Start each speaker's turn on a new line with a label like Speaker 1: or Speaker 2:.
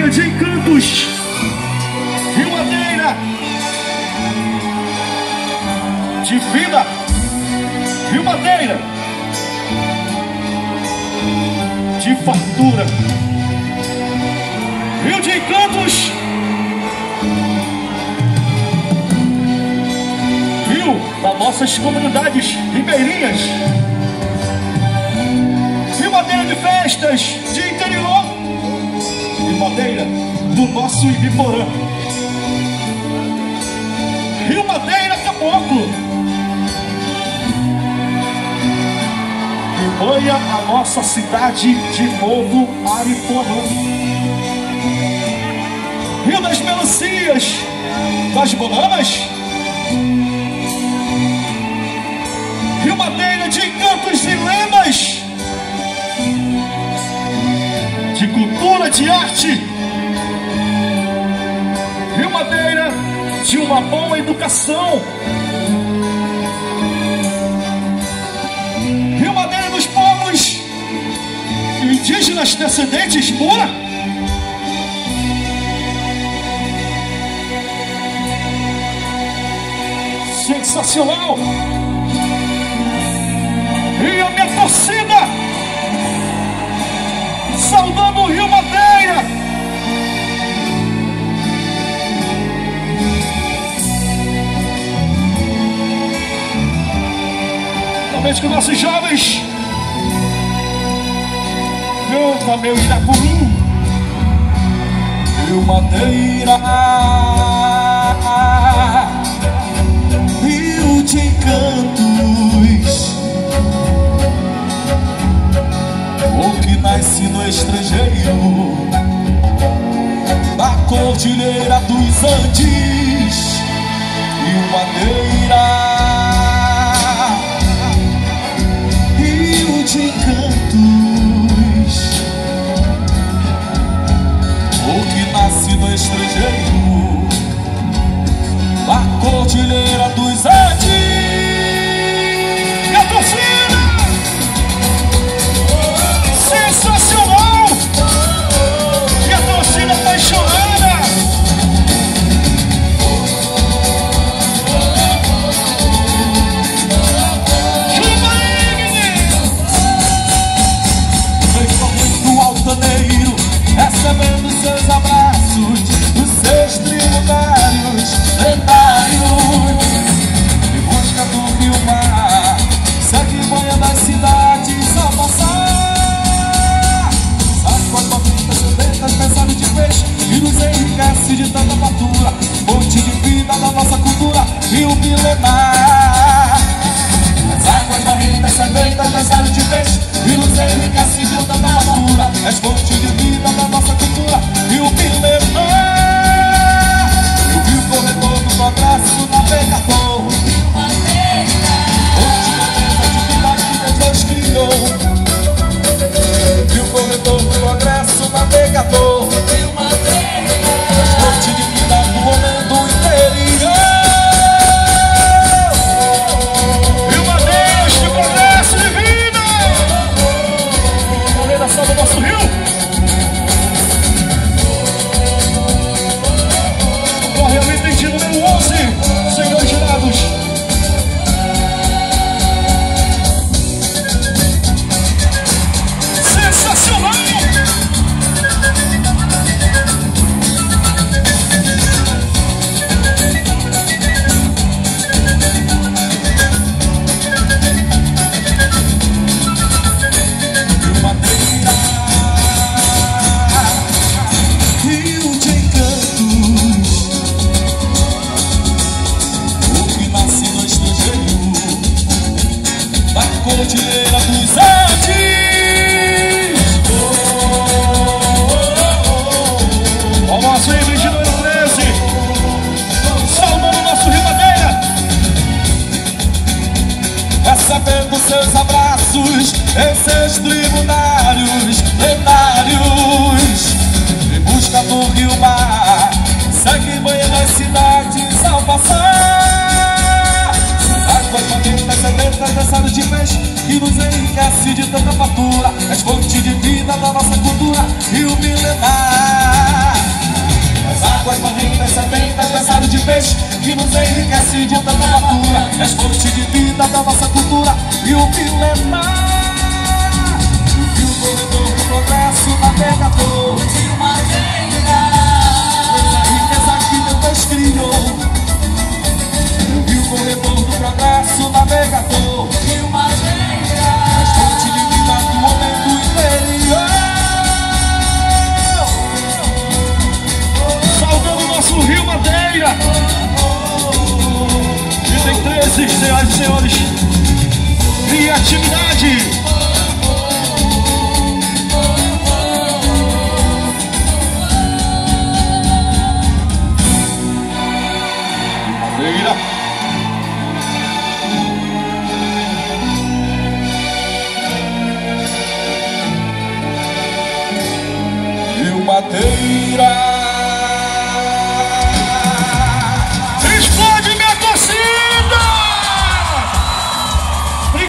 Speaker 1: Madeira de encantos. Rio Madeira de vida. Rio Madeira de fartura. Rio de encantos. Rio das nossas comunidades ribeirinhas. Rio Madeira de festas de interior. Madeira do nosso Ibiporã. Rio Madeira Caboclo. Que banha a nossa cidade de novo Ariporã. Rio das Melancias, das Bananas. Rio Madeira de encantos e lendas. De arte. Rio Madeira de uma boa educação. Rio Madeira dos povos indígenas descendentes pura. Sensacional! E a minha torcida saudando o Rio Madeira. Talvez que nossos jovens canta meu Irapuru.
Speaker 2: Rio Madeira, Rio de encantos, no estrangeiro, da cordilheira dos Andes, Rio Madeira, seus abraços Dos seus tributários lendários Em busca do rio mar. Segue banha das cidades ao passar. Sabe quando pintas sedentas pensaram de peixe E nos enriquece de tanta fartura. Fonte de vida da nossa cultura Rio milenar. As águas barrentas, sedentas, nasceram de peixe E nos enriquece de tanta fartura És fonte de vida da nossa cultura E o milenar Eu vi o corredor do progresso navegador Fonte de vida que Deus criou Vi o corredor do progresso navegador saber seus abraços em seus tribunários lendários. Em busca do rio mar, segue banho nas cidades ao passar. Águas bonitas, sedentas, dançadas de peixe que nos enriquece de tanta fatura. É fonte de vida da nossa cultura e o milenar. As águas barrentas, sedentas, dançadas de peixe que nos enriquece de tanta fartura. És fonte de vida da nossa cultura e o. E E